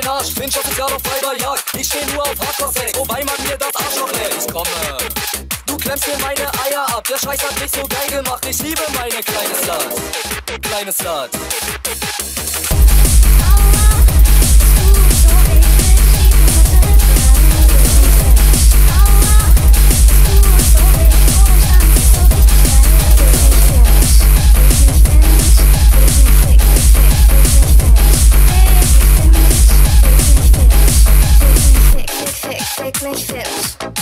dein Arsch, Finch auf sogar auf halber Jagd. Ich steh nur auf Hardcore-Sex, wobei man mir das Arsch noch lässt. Ich komme. Äh. Du klemmst mir meine Eier ab, der Scheiß hat mich so geil gemacht. Ich liebe meine kleine Slut. Kleine Slut. frequent shifts.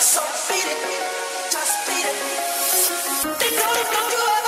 So just beat it. They know they know you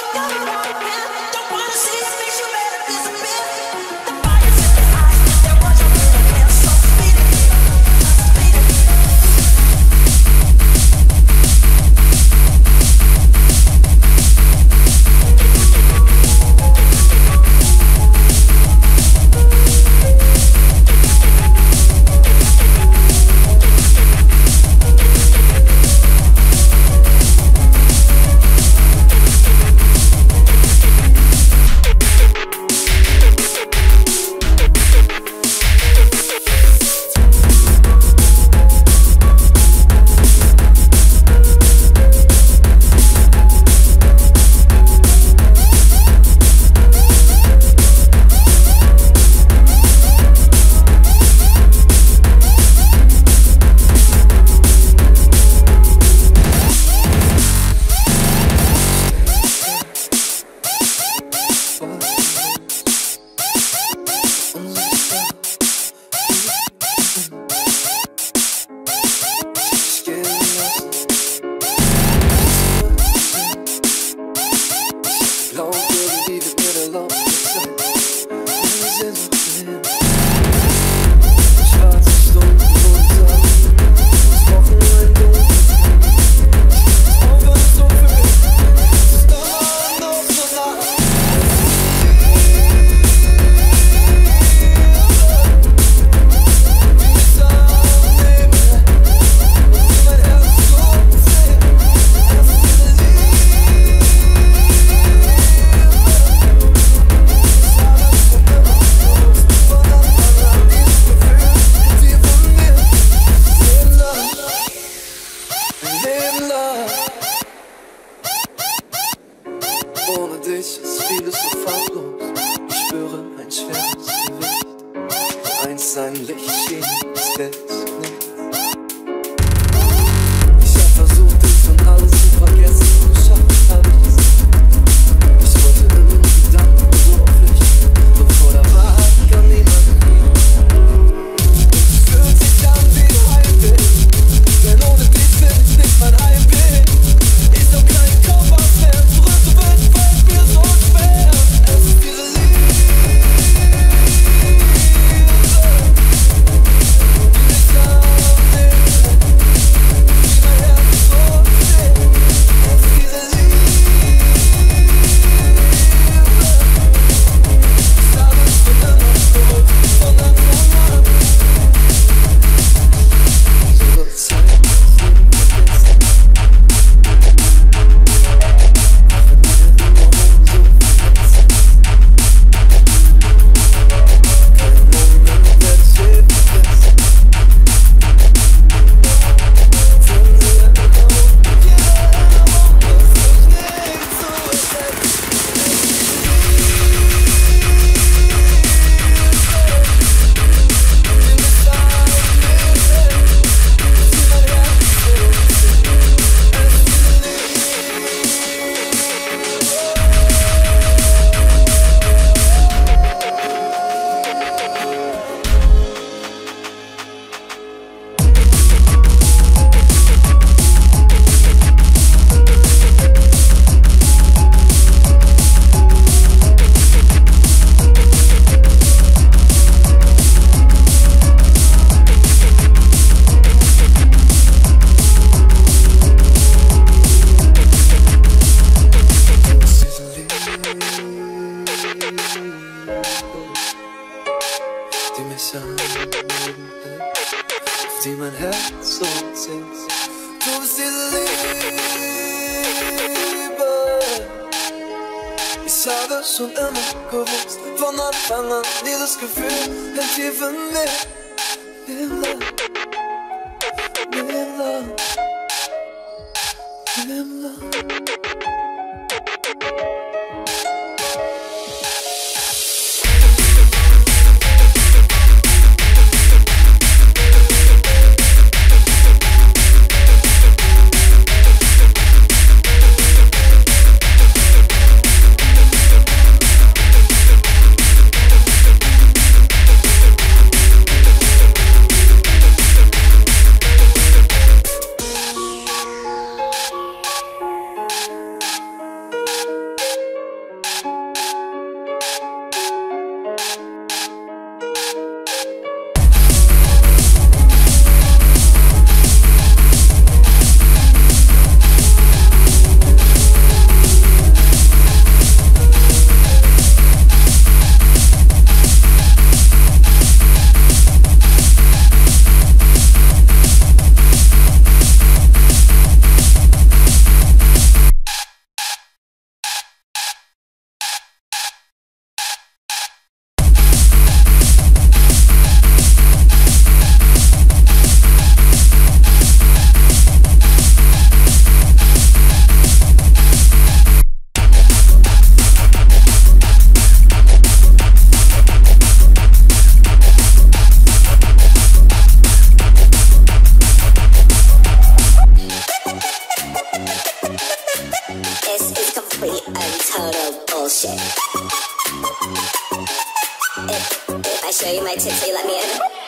show you my tits, will you let me in?